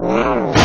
Wow.